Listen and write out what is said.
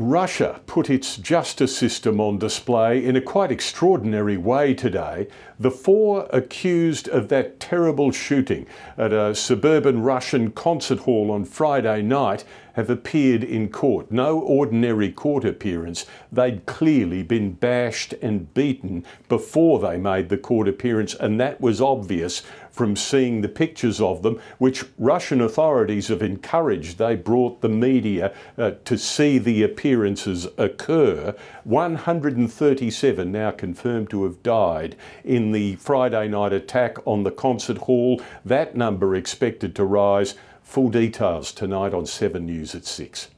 Russia put its justice system on display in a quite extraordinary way today. The four accused of that terrible shooting at a suburban Russian concert hall on Friday night have appeared in court. No ordinary court appearance. They'd clearly been bashed and beaten before they made the court appearance, and that was obvious from seeing the pictures of them, which Russian authorities have encouraged. They brought the media uh, to see the appearances occur. 137 now confirmed to have died in the Friday night attack on the concert hall. That number expected to rise. Full details tonight on 7 News at 6.